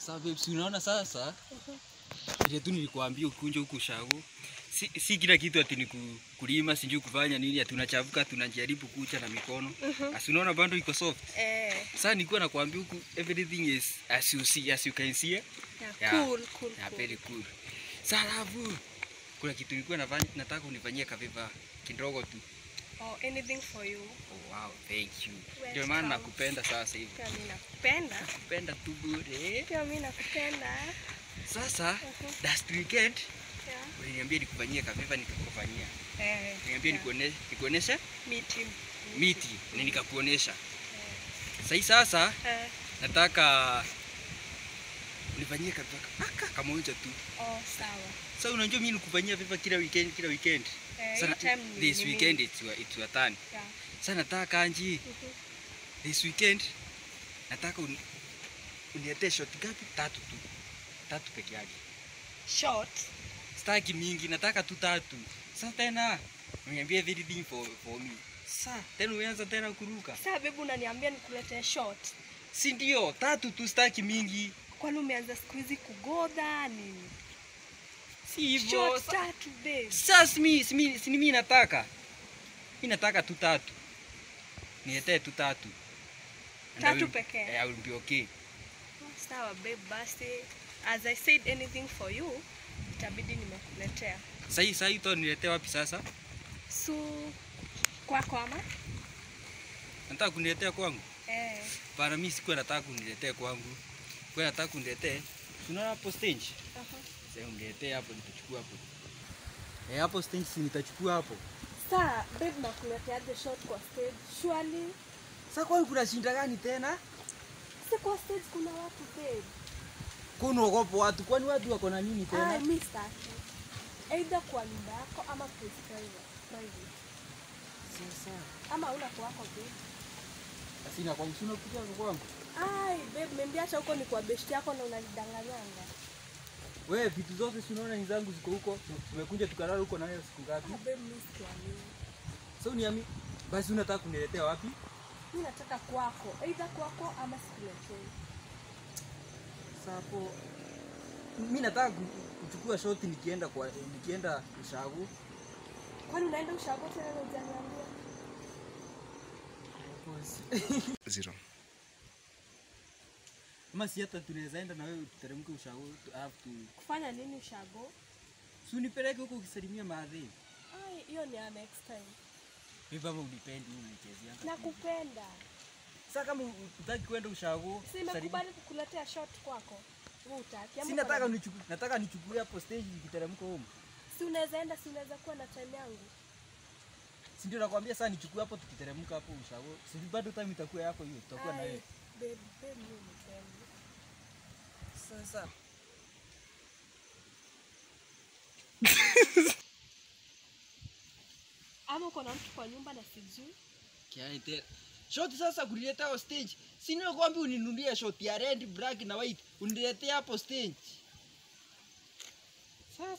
Sasa babe, si unaona sasa ile tu nilikuambia ukunje huku shago. Si, si kila kitu ati ni ku- kulima sijui kufanya nini ati unachavuka tunajaribu kucha na mikono. Asi unaona bando iko soft. Eh, Sasa nilikuwa nakwambia huku everything is as you see as you can see. yeah, Yeah. cool, cool, Yeah, very cool. Sasa alafu kuna kitu nilikuwa nafanya nataka unifanyie kaviva kidogo tu. Oh, anything for you. Oh, wow, thank you. Ndio maana nakupenda sasa hivi. Pia mimi nakupenda. Nakupenda tu bure. Pia mimi nakupenda. Sasa Mhm. last weekend Yeah. uliniambia nikufanyie kaviva nikakufanyia. Eh, Uliniambia yeah. nikuoneshe nikuoneshe Miti. miti na nikakuonesha. Sasa sasa Eh, nataka unifanyie kaviva kama kamoja tu. oh, sawa. Sasa unajua mimi nikufanyia vipa kila weekend kila weekend. Eh, Sana, this nini? weekend it's your, it's your turn. Yeah. Sasa nataka Anji, Mhm. this weekend nataka un, uniletee shot gapi? Tatu tu, tatu peke yake. Shot. Sitaki mingi, nataka tu tatu. Sasa tena uniambie everything for, for me. Sasa tena uanza tena kuruka, Sasa bebu unaniambia nikuletee shot. si ndio? Tatu tu, sitaki mingi, Kwani umeanza siku hizi kugodha nini? si hivyo. Tatu babe. Sasa si mi, si mi, si mimi nataka, Mimi nataka tu tatu, niletee tu tatu. Tatu pekee. pekee? I will be okay. Sawa babe, basi as I said anything for you, itabidi nimekuletea. Sasa hii sasa ito niletea wapi sasa? So kwako ama? Nataka kuniletea kwangu? Eh. Para mimi sikuwa nataka kuniletea kwangu. Kwa nataka kuniletea. Unaona hapo stage? aha. Sasa uniletee hapo nitachukua hapo. Eh, hapo stage si nitachukua hapo. Saa babe nakuleteaje shot kwa stage? Surely Sasa kwani kuna shinda gani tena? si kwa stage kuna watu babe. Kuna ogopo watu, kwani watu wako na nini Ah, tena? mimi sitaki. Either kwa nyumba yako ama kwa private. private. Sasa Ama una kwako babe. Sina kwangu, sina kuja kwangu. Ai babe, membiacha huko ni kwa besti yako na unanidanganyanga. Wewe vitu zote si unaona ni zangu ziko huko. Tumekuja tukalala huko na wewe siku Ah, ngapi? babe, mimi sikuamini. Sasa uniami basi unataka kuniletea wapi? Mimi nataka kwako, Aidha kwako ama sikuletei. Sapo. mimi nataka kuchukua shoti nikienda kwa nikienda ushago. Kwani unaenda ushago tena na hujaniambia? Zero. Ama si hata tunaweza enda na wewe tuteremke ushago tu- alafu tu Kufanya nini ushago? si unipeleke huko ukisalimia maadhi. Ai, hiyo ni ya next time. Mimi kama unipendi unichezea. Nakupenda. Sasa kama utaki kwenda ushago, simekubali kukuletea shot kwako. Wewe utaki. Si nataka nichukue nataka nichukue hapo stage nikiteremka home. Si unaweza enda, si unaweza kuwa na time yangu. Si ndio nakwambia sasa nichukue hapo tukiteremka hapo ushago. Si bado time itakuwa yako hiyo, tutakuwa na wewe. Sasa Ama uko na mtu kwa nyumba na sijui. kiaite shoti sasa kulileta hapo stage. Si ndio kwambi uninunulie shoti ya red, black na white. Uniletee hapo stage. Sasa